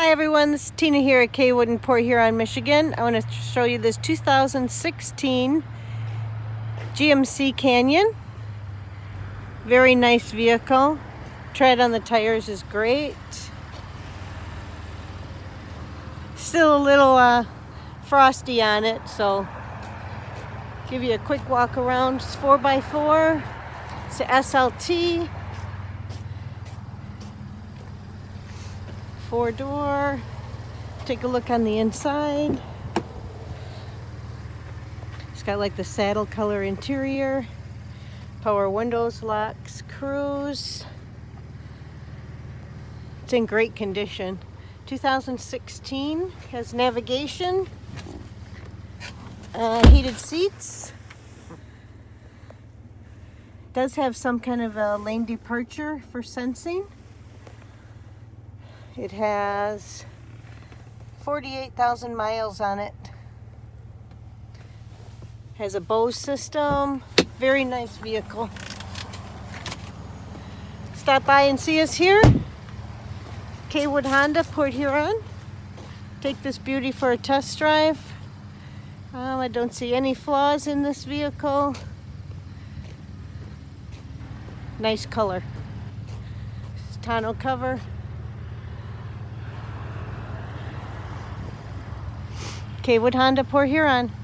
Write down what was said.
Hi everyone, this is Tina here at Cawood Port Huron, Michigan. I want to show you this 2016 GMC Canyon. Very nice vehicle. Tread on the tires is great. Still a little uh, frosty on it, so give you a quick walk around. It's 4x4. It's a SLT. Four door. Take a look on the inside. It's got like the saddle color interior. Power windows, locks, cruise. It's in great condition. 2016 has navigation, uh, heated seats. Does have some kind of a lane departure for sensing. It has 48,000 miles on it. Has a Bose system. Very nice vehicle. Stop by and see us here. Cawood Honda, Port Huron. Take this beauty for a test drive. Um, I don't see any flaws in this vehicle. Nice color. tonneau cover. Cawood Honda Port Huron.